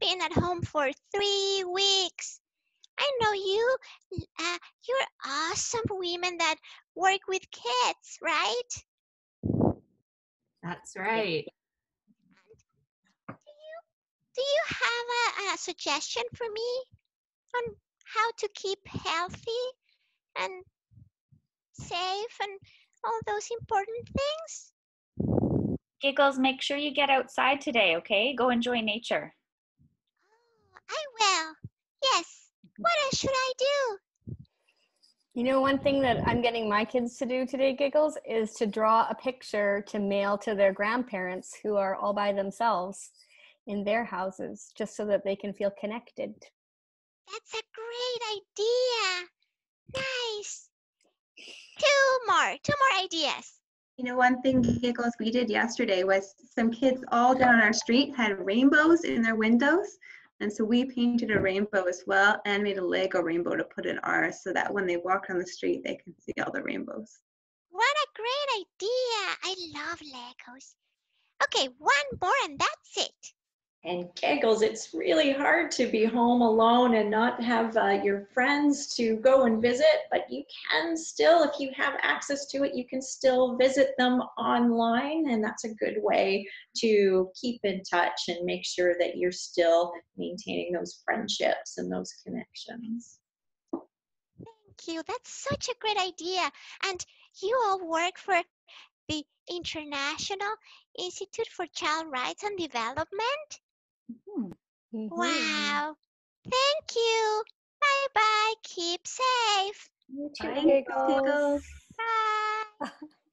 been at home for three weeks. I know you. Uh, you're awesome women that work with kids, right? That's right. Do you do you have a, a suggestion for me on how to keep healthy and safe and all those important things? Giggles, make sure you get outside today, okay? Go enjoy nature. I will. Yes. What else should I do? You know, one thing that I'm getting my kids to do today, Giggles, is to draw a picture to mail to their grandparents who are all by themselves in their houses, just so that they can feel connected. That's a great idea. Nice. Two more. Two more ideas. You know, one thing Giggles we did yesterday was some kids all down our street had rainbows in their windows. And so we painted a rainbow as well and made a Lego rainbow to put in ours so that when they walk on the street, they can see all the rainbows. What a great idea. I love Legos. Okay, one more and that's it. And giggles. It's really hard to be home alone and not have uh, your friends to go and visit, but you can still, if you have access to it, you can still visit them online, and that's a good way to keep in touch and make sure that you're still maintaining those friendships and those connections. Thank you. That's such a great idea. And you all work for the International Institute for Child Rights and Development? Mhm. Wow. Thank you. Bye bye. Keep safe. Bye, Thanks, Giggles. Giggles. Bye.